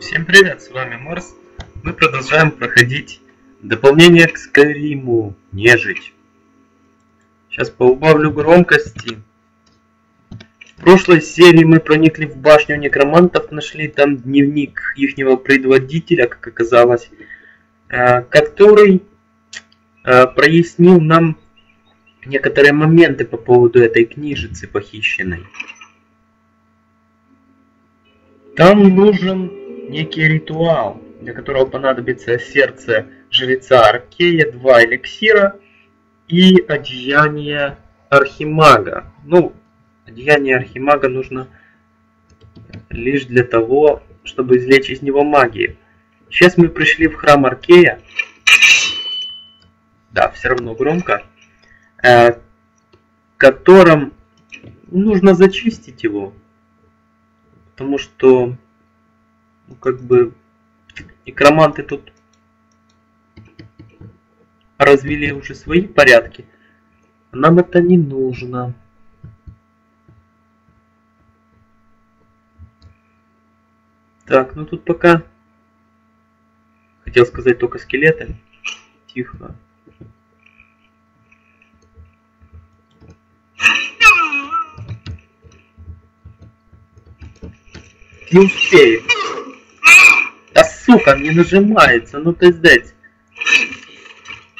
Всем привет, с вами Марс. Мы продолжаем проходить дополнение к Скайриму Нежить. Сейчас поубавлю громкости. В прошлой серии мы проникли в башню некромантов, нашли там дневник ихнего предводителя, как оказалось, э, который э, прояснил нам некоторые моменты по поводу этой книжицы похищенной. Там нужен некий ритуал, для которого понадобится сердце жреца Аркея, два эликсира и одеяние Архимага. Ну, одеяние Архимага нужно лишь для того, чтобы извлечь из него магию. Сейчас мы пришли в храм Аркея. Да, все равно громко. Э, котором нужно зачистить его. Потому что, ну, как бы, некроманты тут развели уже свои порядки. Нам это не нужно. Так, ну тут пока... Хотел сказать только скелеты. Тихо. Не успею. Сука, не нажимается, ну пиздец.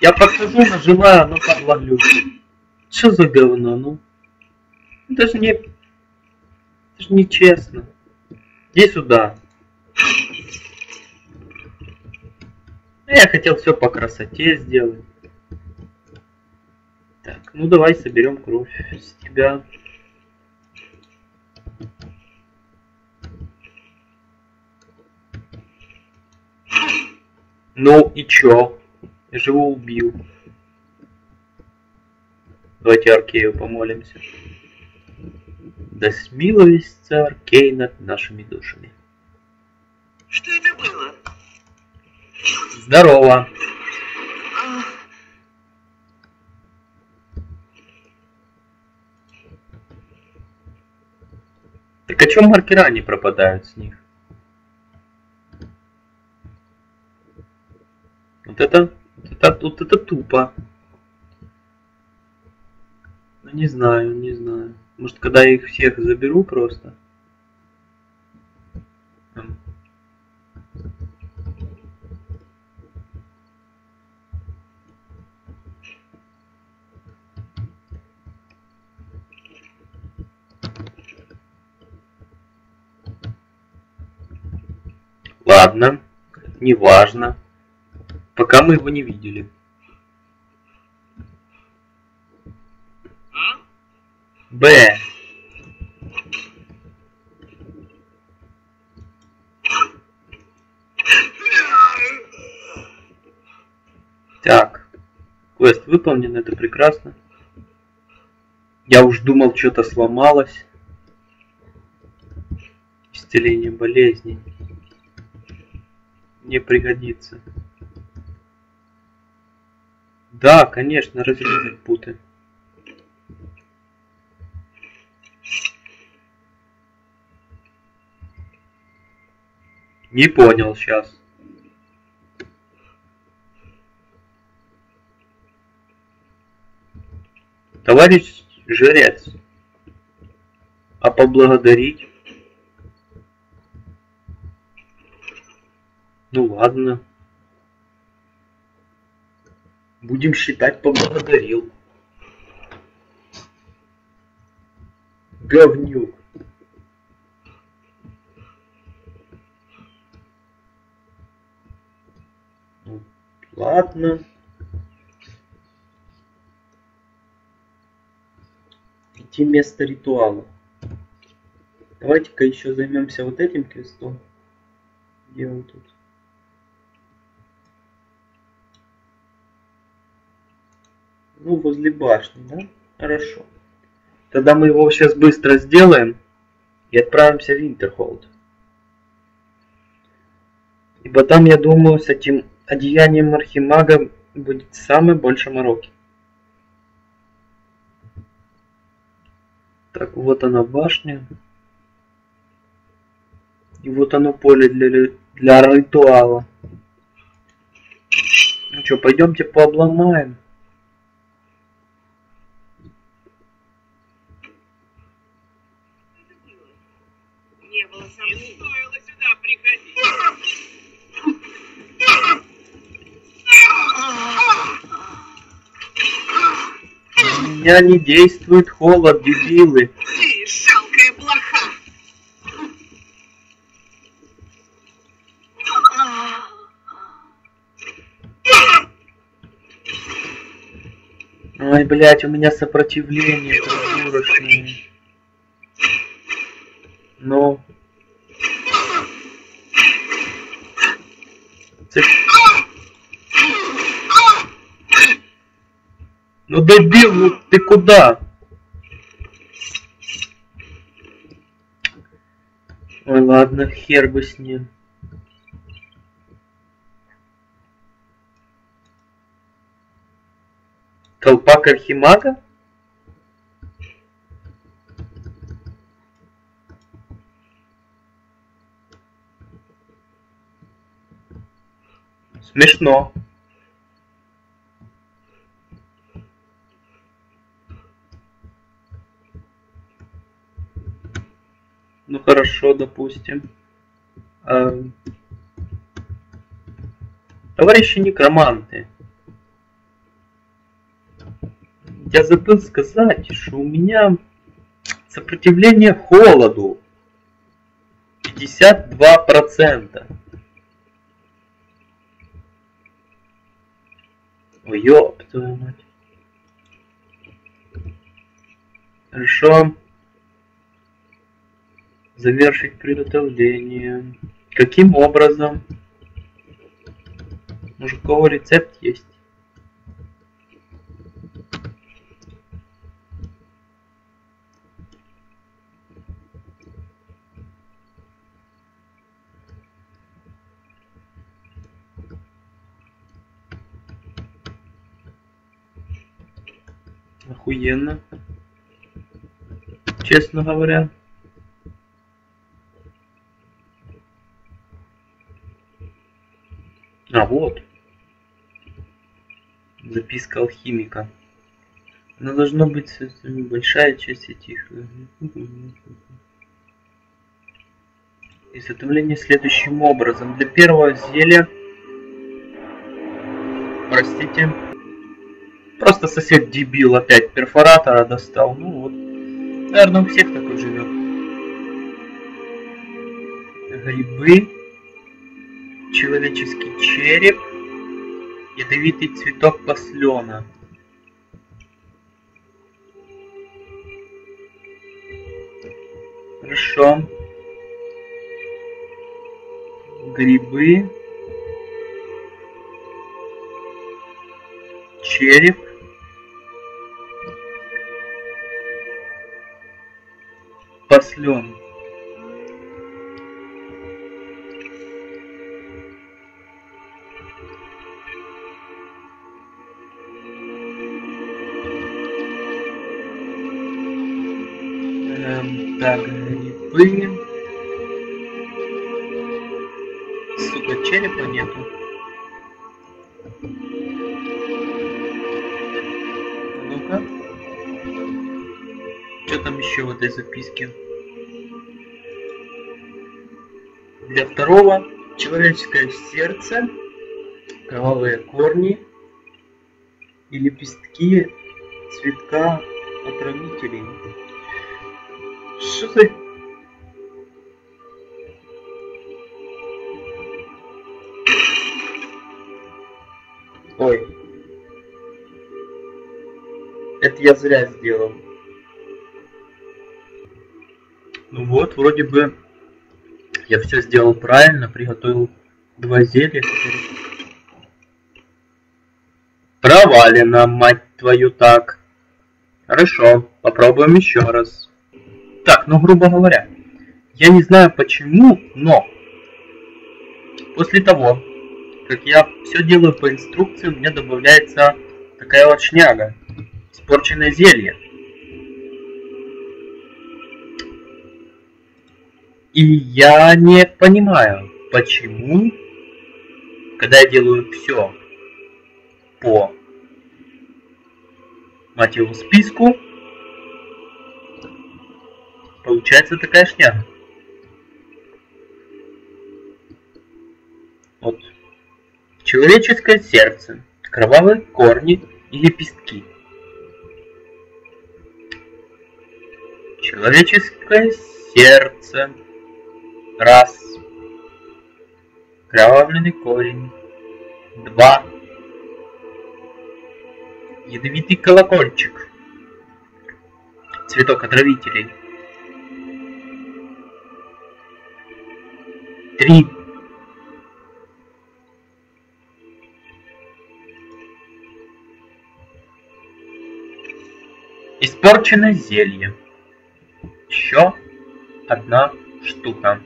Я подхожу, нажимаю, оно глючит. Что за говно, ну? Это же не... Это же нечестно. Иди сюда. Я хотел все по красоте сделать. Так, ну давай соберем кровь с тебя. Ну и чё? Я же его убил. Давайте Аркею помолимся. Да смилуется Аркей над нашими душами. Что это было? Здорово. А, Так о чем маркера не пропадают с них? Вот это, вот это, вот это тупо. Ну не знаю, не знаю. Может, когда я их всех заберу просто? Ладно, неважно. Пока мы его не видели. Б. Так. Квест выполнен, это прекрасно. Я уж думал, что-то сломалось. Исцеление болезней. Мне пригодится. Да, конечно, разрезать путы. Не понял сейчас. Товарищ жрец, а поблагодарить? Ну ладно. Будем считать поблагодарил. Говнюк. Ладно. Идти место ритуала. Давайте-ка еще займемся вот этим квестом. Где он тут? Ну, возле башни, да? Хорошо. Тогда мы его сейчас быстро сделаем и отправимся в Винтерхолд. Ибо там, я думаю, с этим одеянием Архимага будет самый большой мороки. Так, вот она башня. И вот оно поле для, для ритуала. Ну что, пойдемте пообломаем. Не стоило сюда приходить. Меня не действует холод, дебилы. Ты жалкая блоха. Ой, блядь, у меня сопротивление придурочное. Ну. Це- Ну дебил, ну ты куда? Ой, ладно, хер бы с ним. Колпак Архимага? Смешно. Ну хорошо, допустим. А, Товарищи некроманты, я забыл сказать, что у меня сопротивление холоду 52%. Ой, ёб твою мать. Хорошо. Завершить приготовление. Каким образом? Может, у кого рецепт есть? Охуенно. Честно говоря. А, вот. Записка алхимика. Она должна быть большая часть этих. Изготовление следующим образом. Для первого зелья... Простите. Просто сосед дебил опять перфоратора достал. Ну вот. Наверное, у всех такой живет. Грибы. Человеческий череп. Ядовитый цветок послена. Хорошо. Грибы. Череп. Послен. Ну-ка. Что там еще в этой записке? Для второго человеческое сердце, кровавые корни и лепестки цветка отравителей. Что за... Это я зря сделал. Ну вот, вроде бы я все сделал правильно, приготовил два зелья. которые- Провалено, мать твою, так. Хорошо, попробуем еще раз. Так, ну грубо говоря, я не знаю почему, но после того, как я все делаю по инструкции, меня добавляется такая вот шняга. Испорченное зелье. И я не понимаю, почему, когда я делаю все по мать списку, получается такая шняга. Вот. Человеческое сердце, кровавые корни и лепестки. Человеческое сердце. Раз. Кровавленный корень. Два. Ядовитый колокольчик. Цветок отравителей. Три. Испорченное зелье. Еще одна штука.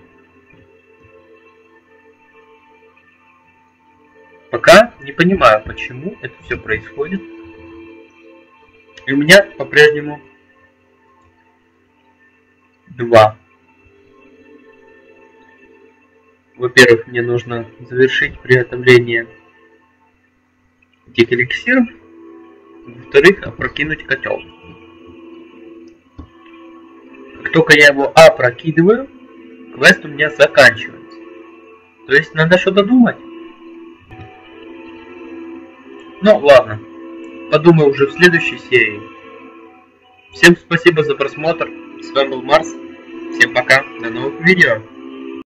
Пока не понимаю, почему это все происходит. И у меня по-прежнему два. Во-первых, мне нужно завершить приготовление этих эликсиров. Во-вторых, опрокинуть котел. Как только я его опрокидываю, квест у меня заканчивается. То есть надо что-то думать. Ну ладно, подумаю уже в следующей серии. Всем спасибо за просмотр. С вами был Марс. Всем пока. До новых видео.